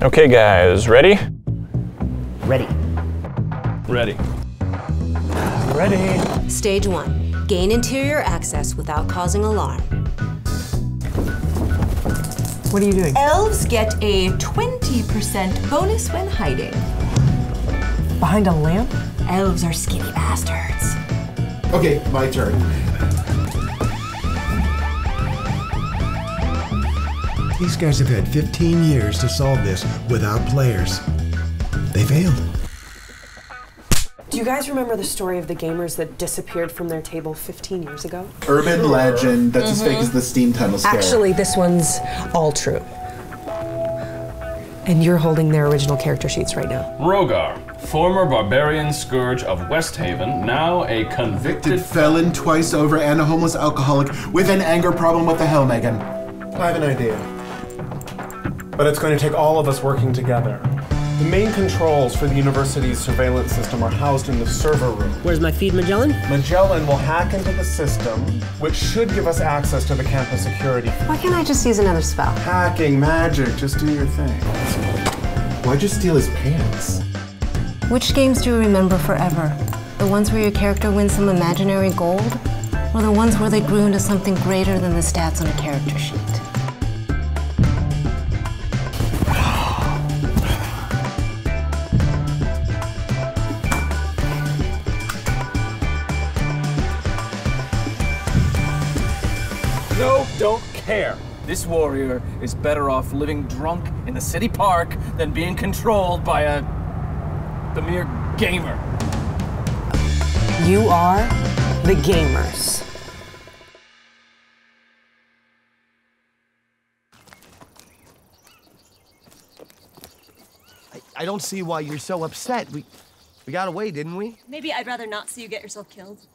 Okay, guys, ready? Ready. Ready. Ready. Stage one gain interior access without causing alarm. What are you doing? Elves get a 20% bonus when hiding. Behind a lamp? Elves are skinny bastards. Okay, my turn. These guys have had 15 years to solve this without players. They failed. Do you guys remember the story of the gamers that disappeared from their table 15 years ago? Urban legend that's as fake as the steam tunnel scare. Actually, this one's all true. And you're holding their original character sheets right now. Rogar, former barbarian scourge of West Haven, now a convicted Convicted felon twice over and a homeless alcoholic with an anger problem. What the hell, Megan? I have an idea. But it's going to take all of us working together. The main controls for the university's surveillance system are housed in the server room. Where's my feed, Magellan? Magellan will hack into the system, which should give us access to the campus security. Why can't I just use another spell? Hacking, magic, just do your thing. Why'd you steal his pants? Which games do you remember forever? The ones where your character wins some imaginary gold? Or the ones where they grew into something greater than the stats on a character sheet? No, don't care. This warrior is better off living drunk in the city park than being controlled by a. the mere gamer. You are the gamers. I, I don't see why you're so upset. We we got away, didn't we? Maybe I'd rather not see you get yourself killed.